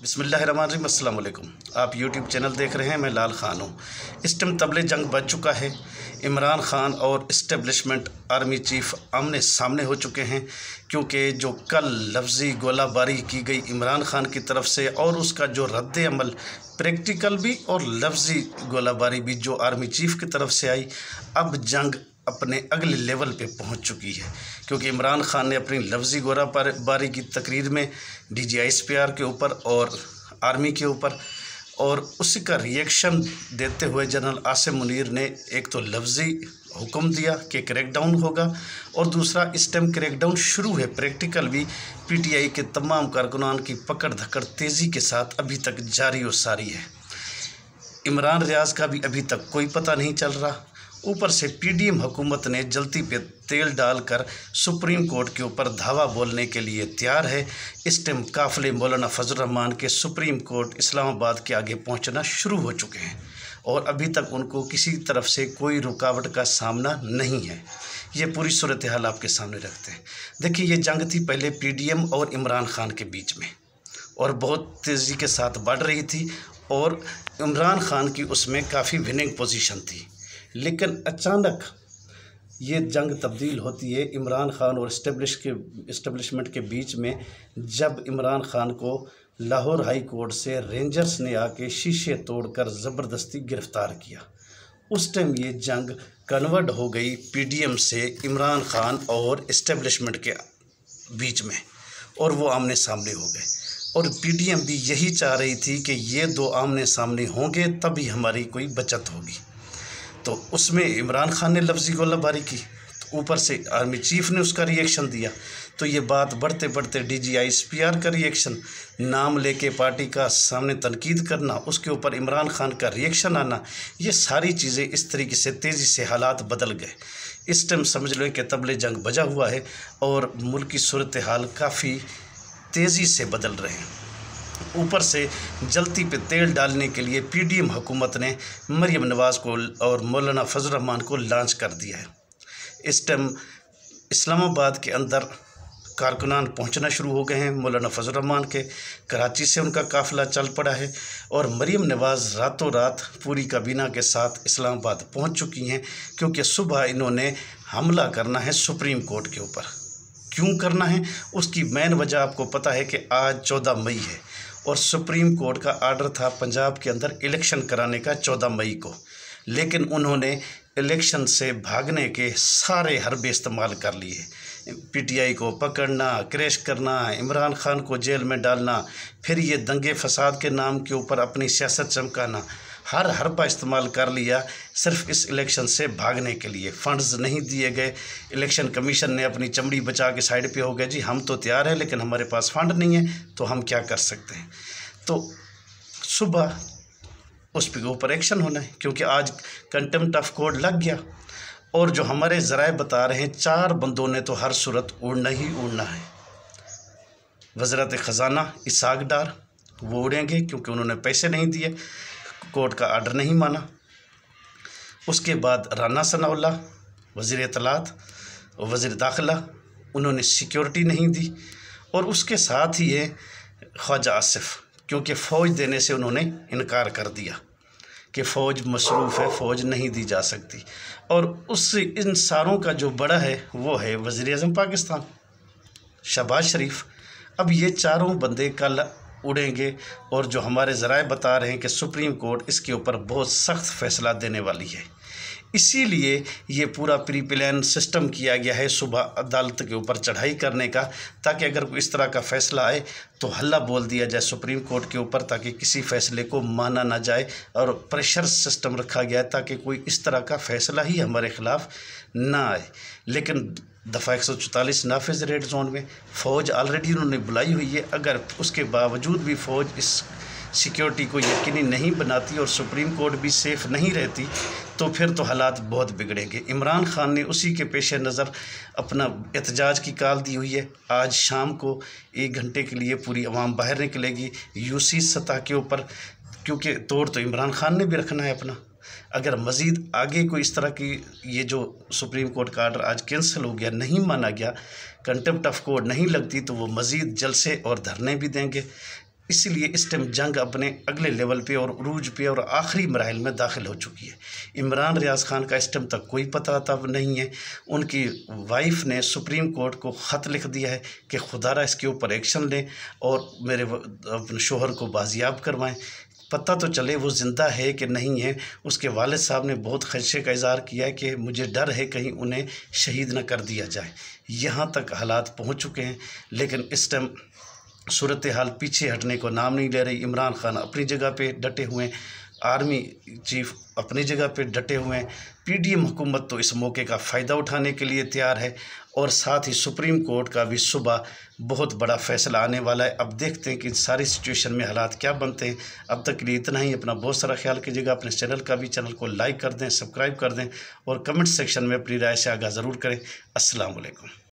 बिसमीम अल्लाम आप YouTube channel देख रहे हैं, मैं लाल खान हूँ। इस टाइम तबले जंग बच चुका है। इमरान खान और इस्टेब्लिशमेंट आर्मी चीफ आमने सामने हो चुके हैं, क्योंकि जो कल लफ्ज़ी गोलाबारी की गई इमरान खान की तरफ़ से और उसका जो रद्द अमल प्रैक्टिकल भी और लफ्ज़ी गोलाबारी भी जो आर्मी चीफ की तरफ़ से आई, अब जंग अपने अगले लेवल पे पहुँच चुकी है। क्योंकि इमरान खान ने अपनी लफ्ज़ी गोरा बारी की तकरीर में D G I P R के ऊपर और आर्मी के ऊपर और उसी का रिएक्शन देते हुए जनरल आसिम मुनीर ने एक तो लफ्ज़ी हुक्म दिया कि क्रैकडाउन होगा और दूसरा इस टाइम क्रैकडाउन शुरू है। प्रैक्टिकल भी पीटीआई के तमाम कारकुनान की पकड़ धकड़ तेज़ी के साथ अभी तक जारी और सारी है। इमरान रियाज का भी अभी तक कोई पता नहीं चल रहा। ऊपर से पीडीएम हुकूमत ने जल्दी पे तेल डालकर सुप्रीम कोर्ट के ऊपर धावा बोलने के लिए तैयार है। इस टाइम काफिले मौलाना फजलरहमान के सुप्रीम कोर्ट इस्लामाबाद के आगे पहुँचना शुरू हो चुके हैं और अभी तक उनको किसी तरफ़ से कोई रुकावट का सामना नहीं है। ये पूरी सूरत हाल आपके सामने रखते हैं। देखिए, ये जंग थी पहले पीडीएम और इमरान खान के बीच में और बहुत तेज़ी के साथ बढ़ रही थी और इमरान खान की उसमें काफ़ी विनिंग पोजीशन थी। लेकिन अचानक ये जंग तब्दील होती है इमरान खान और इस्टबलिश के इस्टबलिशमेंट के बीच में, जब इमरान खान को लाहौर हाई कोर्ट से रेंजर्स ने आके शीशे तोड़कर ज़बरदस्ती गिरफ़्तार किया। उस टाइम ये जंग कन्वर्ट हो गई पीडीएम से इमरान खान और इस्टबलिशमेंट के बीच में, और वो आमने सामने हो गए। और पीडीएम भी यही चाह रही थी कि ये दो आमने सामने होंगे, तभी हमारी कोई बचत होगी। तो उसमें इमरान खान ने लफ्ज़ी गोलाबारी की तो ऊपर से आर्मी चीफ ने उसका रिएक्शन दिया। तो ये बात बढ़ते बढ़ते D G I P R का रिएक्शन नाम लेके पार्टी का सामने तनकीद करना, उसके ऊपर इमरान खान का रिएक्शन आना, ये सारी चीज़ें इस तरीके से तेज़ी से हालात बदल गए। इस टाइम समझ लो कि तबले जंग बजा हुआ है और मुल्क की सूरत हाल काफ़ी तेज़ी से बदल रहे हैं। ऊपर से जलती पे तेल डालने के लिए पीडीएम हुकूमत ने मरियम नवाज़ को और मौलाना फजल रहमान को लॉन्च कर दिया है। इस टाइम इस्लामाबाद के अंदर कारकुनान पहुँचना शुरू हो गए हैं। मौलाना फजल रहमान के कराची से उनका काफ़िला चल पड़ा है और मरीम नवाज़ रातों रात पूरी काबीना के साथ इस्लामाबाद पहुँच चुकी हैं क्योंकि सुबह इन्होंने हमला करना है सुप्रीम कोर्ट के ऊपर। क्यों करना है? उसकी मेन वजह आपको पता है कि आज चौदह मई है। और सुप्रीम कोर्ट का आर्डर था पंजाब के अंदर इलेक्शन कराने का चौदह मई को। लेकिन उन्होंने इलेक्शन से भागने के सारे हरबे इस्तेमाल कर लिए। पीटीआई को पकड़ना, क्रैश करना, इमरान खान को जेल में डालना, फिर ये दंगे फसाद के नाम के ऊपर अपनी सियासत चमकाना हर हरबा इस्तेमाल कर लिया सिर्फ़ इस इलेक्शन से भागने के लिए। फंड्स नहीं दिए गए। इलेक्शन कमीशन ने अपनी चमड़ी बचा के साइड पे हो गए जी, हम तो तैयार हैं, लेकिन हमारे पास फंड नहीं है तो हम क्या कर सकते हैं? तो सुबह उस पर ऊपर एक्शन होना है, क्योंकि आज कंटेम्प्ट ऑफ़ कोर्ट लग गया। और जो हमारे ज़राए बता रहे हैं, चार बंदों ने तो हर सूरत उड़ना ही उड़ना है। वजरत ख़जाना, इसाक डार, वो उड़ेंगे, क्योंकि उन्होंने पैसे नहीं दिए। कोर्ट का आर्डर नहीं माना। उसके बाद राना सनाउल्ला वज़ी इतलात और वज़ी दाखिला, उन्होंने सिक्योरिटी नहीं दी और उसके साथ ही है ख्वाजा आसिफ, क्योंकि फ़ौज देने से उन्होंने इनकार कर दिया कि फ़ौज मसरूफ़ है, फ़ौज नहीं दी जा सकती। और उस इन सारों का जो बड़ा है, वो है वज़ी अजम पाकिस्तान, शहबाज शरीफ। अब ये चारों बंदे कल उड़ेंगे और जो हमारे ज़राए बता रहे हैं कि सुप्रीम कोर्ट इसके ऊपर बहुत सख्त फैसला देने वाली है। इसीलिए ये पूरा प्री प्लान सिस्टम किया गया है सुबह अदालत के ऊपर चढ़ाई करने का, ताकि अगर कोई इस तरह का फ़ैसला आए तो हल्ला बोल दिया जाए सुप्रीम कोर्ट के ऊपर, ताकि किसी फ़ैसले को माना ना जाए और प्रेशर सिस्टम रखा गया है ताकि कोई इस तरह का फ़ैसला ही हमारे ख़िलाफ़ ना आए। लेकिन दफ़ा एक सौ चौतालीस नाफिज रेड जोन में फ़ौज ऑलरेडी उन्होंने बुलाई हुई है। अगर उसके बावजूद भी फ़ौज इस सिक्योरिटी को यकीनी नहीं बनाती और सुप्रीम कोर्ट भी सेफ़ नहीं रहती तो फिर तो हालात बहुत बिगड़ेंगे। इमरान खान ने उसी के पेश नज़र अपना एहतजाज की काल दी हुई है। आज शाम को एक घंटे के लिए पूरी आवाम बाहर निकलेगी। यूसी सतह के ऊपर, क्योंकि तोड़ तो इमरान खान ने भी रखना है अपना। अगर मज़ीद आगे कोई इस तरह की ये जो सुप्रीम कोर्ट का आर्डर आज कैंसिल हो गया, नहीं माना गया कंटेम्प्ट ऑफ़ कोर्ट नहीं लगती तो वो मज़ीद जलसे और धरने भी देंगे। इसीलिए इस टाइम जंग अपने अगले लेवल पे और रूज पे और आखिरी मराहल में दाखिल हो चुकी है। इमरान रियाज खान का इस टाइम तक कोई पता तब नहीं है। उनकी वाइफ ने सुप्रीम कोर्ट को ख़त लिख दिया है कि खुदारा इसके ऊपर एक्शन लें और मेरे अपने शोहर को बाजियाब करवाएँ। पता तो चले, वो ज़िंदा है कि नहीं है। उसके वालद साहब ने बहुत खदशे का इजहार किया कि मुझे डर है कहीं उन्हें शहीद न कर दिया जाए। यहाँ तक हालात पहुँच चुके हैं, लेकिन इस टाइम सूरत हाल पीछे हटने को नाम नहीं ले रही। इमरान खान अपनी जगह पे डटे हुए हैं। आर्मी चीफ अपनी जगह पे डटे हुए हैं। पीडीएम हुकूमत तो इस मौके का फ़ायदा उठाने के लिए तैयार है और साथ ही सुप्रीम कोर्ट का भी सुबह बहुत बड़ा फैसला आने वाला है। अब देखते हैं कि सारी सिचुएशन में हालात क्या बनते हैं। अब तक के लिए इतना ही। अपना बहुत सारा ख्याल कीजिएगा। अपने चैनल का भी। चैनल को लाइक कर दें, सब्सक्राइब कर दें और कमेंट सेक्शन में अपनी राय से आगाह ज़रूर करें। अस्सलाम वालेकुम